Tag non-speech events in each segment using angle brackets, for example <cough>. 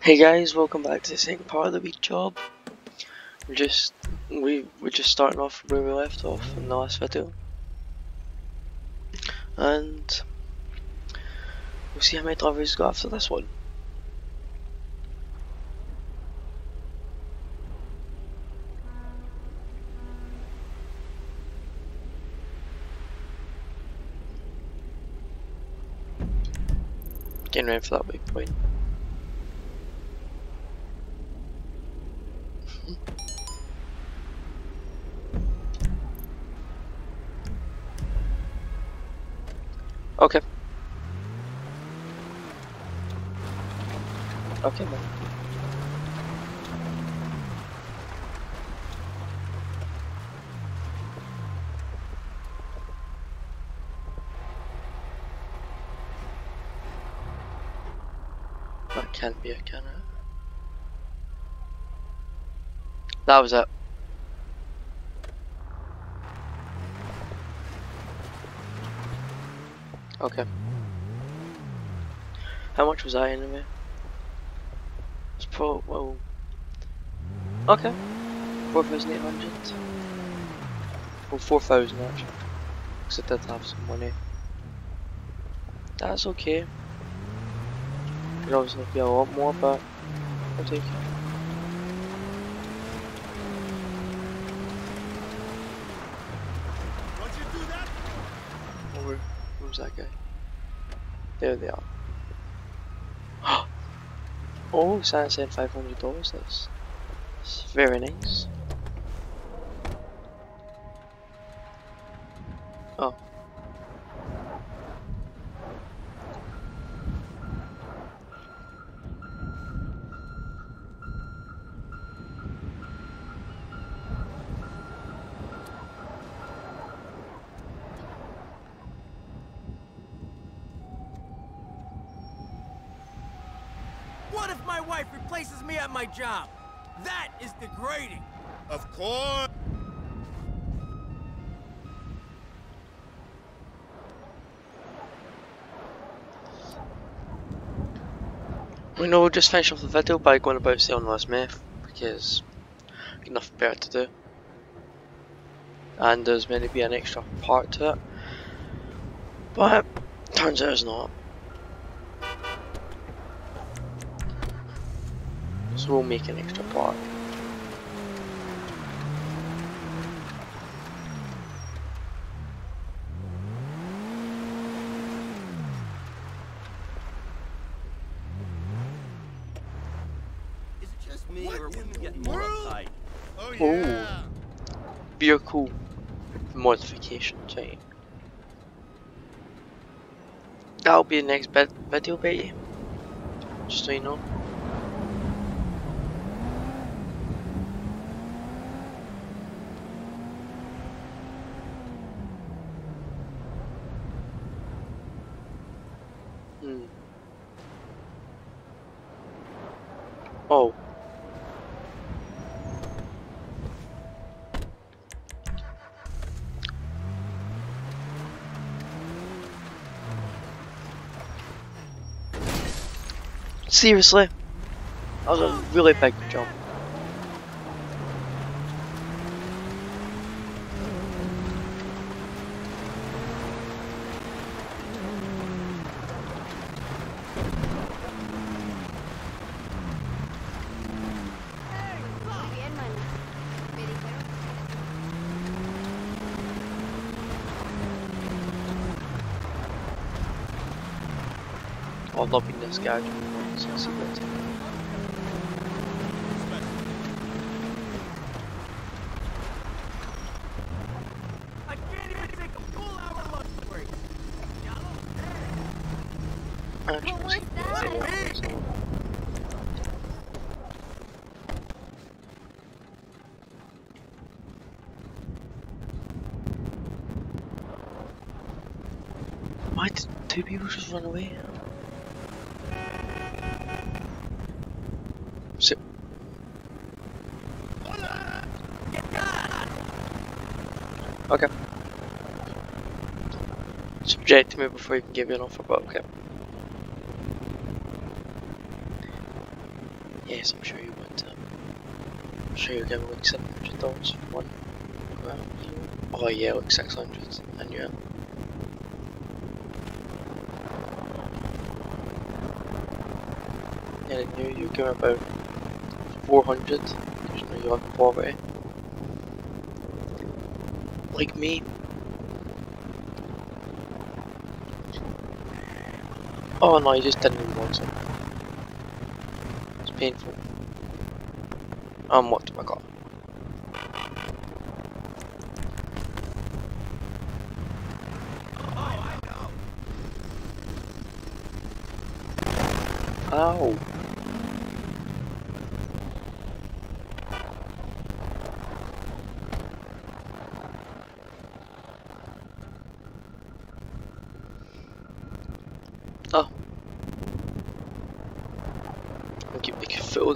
Hey guys, welcome back to the second part of the week job. We're just we we're just starting off where we left off in the last video. And we'll see how many deliveries we got after this one. Getting ready for that waypoint. Okay. Okay, man. That can't be a can it? That was it. Okay. How much was I anyway? It's pro Okay. Four thousand eight hundred. Well four thousand actually. Because I did have some money. That's okay. Could obviously be a lot more but I'll take it. That guy? There they are. <gasps> oh, Santa said five hundred dollars. That's, that's very nice. Oh. What if my wife replaces me at my job? That is degrading. Of course. We know we'll just finish off the video by going about selling less meth because got nothing better to do. And there's meant to be an extra part to it. But turns out it's not. So we'll make an extra part. Is it just me, What or are in women the getting more world? uptight? Oh Oh. Vehicle modification right? That'll be the next vid video, Betty. Just so you know. Hmm. Oh. Seriously? That was a really big jump. I'll not be this guy. So I'll see you later. I can't even take a full hour lunch break. Actually, What was that? Why did two people just run away? So, okay. Subject to me before you can give you an offer, but okay. Yes, I'm sure you would. Um, I'm sure you'll give me like seven hundred dollars for one ground. Oh yeah, like six hundred. Knew it. And I knew you giving about four hundred There's you know you live poverty. Like me. Oh no, you just didn't want it. It's painful. Um, what do I got? Ow. Oh. Keep making fill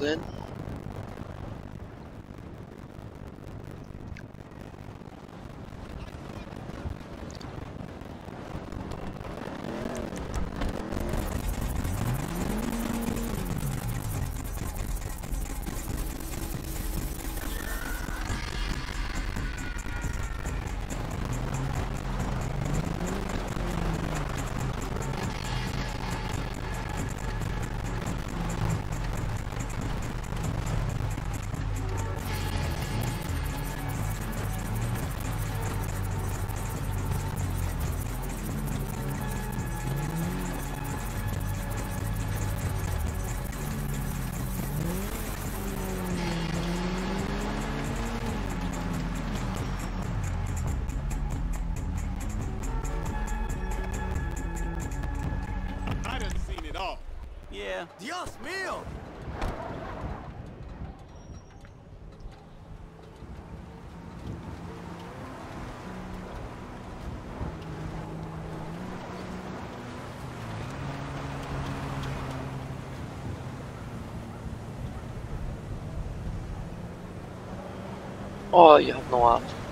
Yeah. Dios mío! Oh, you have no app.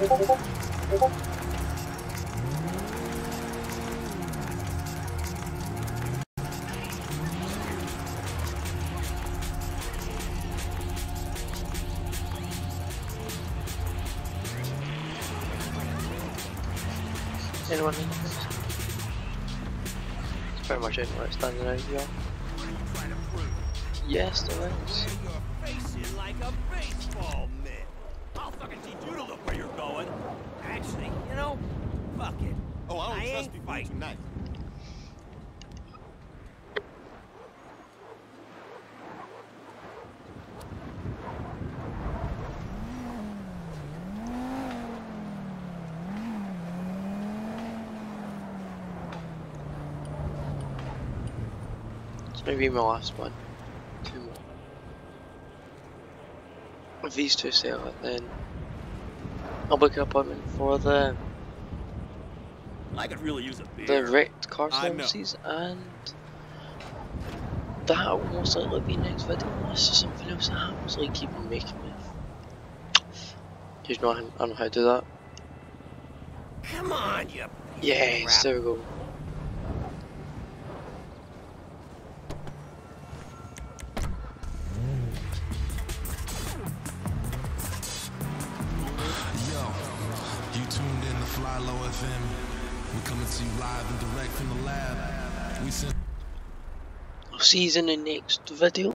Anyone in this? It's very much anyone standing out to. Yes, there is. Your face in like a baseball mitt. I'll fucking teach you to look where you're going. Actually, you know, fuck it. Oh, I don't Fighting. tonight. It's maybe my last one. Two more. If these two sell it, then I'll book an appointment for the I could really use a beer. the wrecked car I services and that will most likely be next video unless there's something else that happens like keep on making me. Do you know I don't know how to do that? Come on, you. piece of Yes, there we go. Yo, you tuned in to Fly Low FM. We coming to you live and direct from the lab. We see you in the next video.